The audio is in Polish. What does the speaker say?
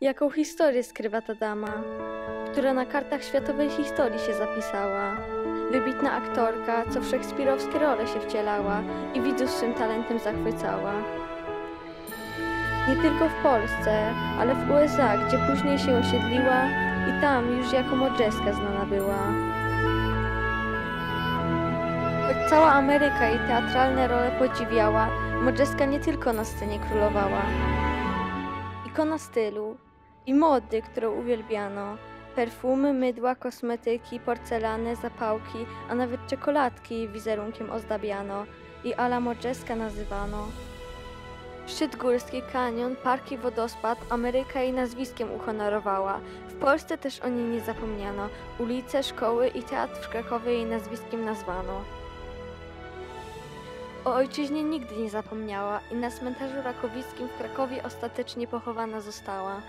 Jaką historię skrywa ta dama, która na kartach światowej historii się zapisała? Wybitna aktorka, co w szekspirowskie role się wcielała i widzów swym talentem zachwycała. Nie tylko w Polsce, ale w USA, gdzie później się osiedliła i tam już jako modrzeska znana była. Choć cała Ameryka jej teatralne role podziwiała, modrzeska nie tylko na scenie królowała. Ikona stylu i mody, którą uwielbiano. Perfumy, mydła, kosmetyki, porcelany, zapałki, a nawet czekoladki wizerunkiem ozdabiano i ala modrzeska nazywano. Szczyt górski, kanion, parki, wodospad, Ameryka jej nazwiskiem uhonorowała. W Polsce też o niej nie zapomniano. Ulice, szkoły i teatr w Krakowie jej nazwiskiem nazwano. O ojczyźnie nigdy nie zapomniała i na cmentarzu rakowickim w Krakowie ostatecznie pochowana została.